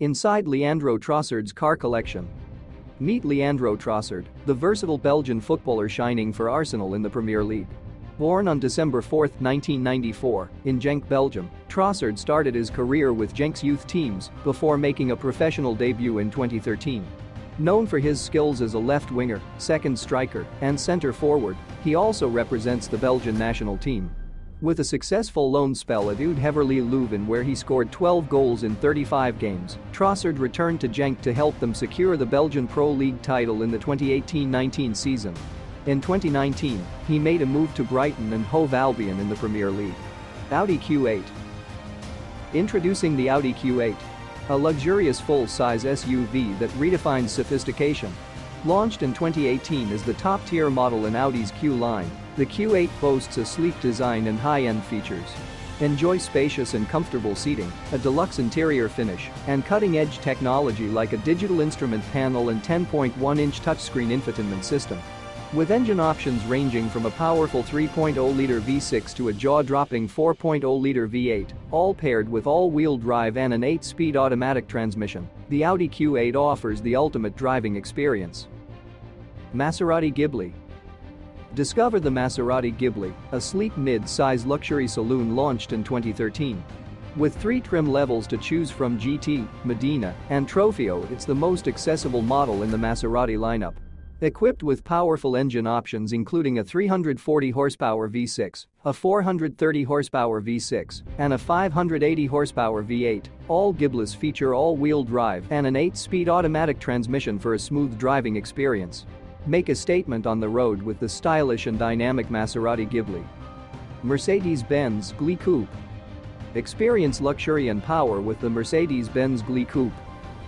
Inside Leandro Trossard's car collection. Meet Leandro Trossard, the versatile Belgian footballer shining for Arsenal in the Premier League. Born on December 4, 1994, in Genk, Belgium, Trossard started his career with Genk's youth teams before making a professional debut in 2013. Known for his skills as a left winger, second striker, and center forward, he also represents the Belgian national team. With a successful loan spell at Oud Heverlee Leuven where he scored 12 goals in 35 games, Trossard returned to Genk to help them secure the Belgian Pro League title in the 2018-19 season. In 2019, he made a move to Brighton and Hove Albion in the Premier League. Audi Q8 Introducing the Audi Q8. A luxurious full-size SUV that redefines sophistication. Launched in 2018 as the top-tier model in Audi's Q line, the Q8 boasts a sleek design and high-end features. Enjoy spacious and comfortable seating, a deluxe interior finish, and cutting-edge technology like a digital instrument panel and 10.1-inch touchscreen infotainment system. With engine options ranging from a powerful 3.0-liter V6 to a jaw-dropping 4.0-liter V8, all paired with all-wheel drive and an 8-speed automatic transmission, the Audi Q8 offers the ultimate driving experience. Maserati Ghibli Discover the Maserati Ghibli, a sleek mid-size luxury saloon launched in 2013. With three trim levels to choose from GT, Modena, and Trofeo it's the most accessible model in the Maserati lineup. Equipped with powerful engine options including a 340 horsepower V6, a 430 horsepower V6, and a 580 horsepower V8, all Ghiblis feature all-wheel drive and an 8-speed automatic transmission for a smooth driving experience. Make a statement on the road with the stylish and dynamic Maserati Ghibli. Mercedes-Benz Glee Coupe. Experience luxury and power with the Mercedes-Benz Glee Coupe.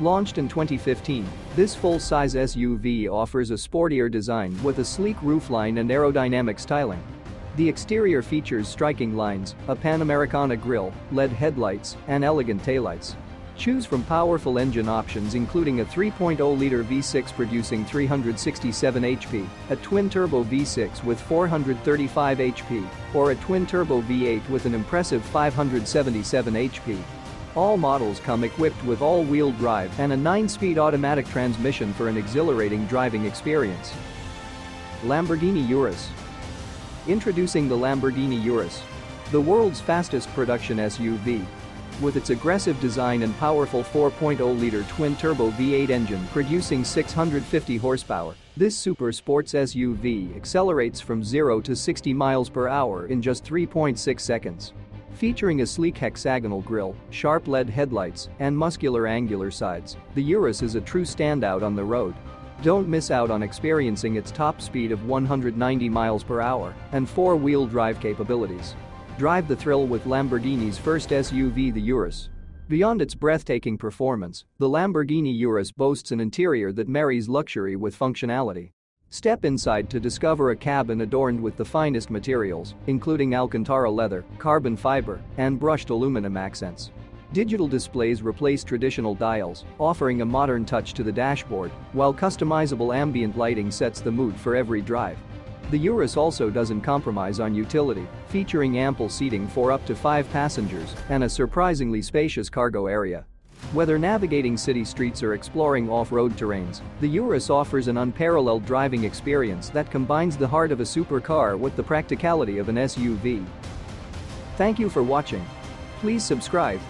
Launched in 2015, this full-size SUV offers a sportier design with a sleek roofline and aerodynamic styling. The exterior features striking lines, a Panamericana grille, LED headlights, and elegant taillights. Choose from powerful engine options including a 3.0-liter V6 producing 367 HP, a twin-turbo V6 with 435 HP, or a twin-turbo V8 with an impressive 577 HP. All models come equipped with all-wheel drive and a 9-speed automatic transmission for an exhilarating driving experience. Lamborghini Urus Introducing the Lamborghini Urus. The world's fastest production SUV, with its aggressive design and powerful 4.0-liter twin-turbo V8 engine producing 650 horsepower, this super sports SUV accelerates from 0 to 60 miles per hour in just 3.6 seconds. Featuring a sleek hexagonal grille, sharp LED headlights, and muscular angular sides, the Urus is a true standout on the road. Don't miss out on experiencing its top speed of 190 miles per hour and four-wheel drive capabilities. Drive the thrill with Lamborghini's first SUV the Urus. Beyond its breathtaking performance, the Lamborghini Urus boasts an interior that marries luxury with functionality. Step inside to discover a cabin adorned with the finest materials, including Alcantara leather, carbon fiber, and brushed aluminum accents. Digital displays replace traditional dials, offering a modern touch to the dashboard, while customizable ambient lighting sets the mood for every drive. The Urus also doesn't compromise on utility, featuring ample seating for up to five passengers and a surprisingly spacious cargo area. Whether navigating city streets or exploring off-road terrains, the Urus offers an unparalleled driving experience that combines the heart of a supercar with the practicality of an SUV. Thank you for watching. Please subscribe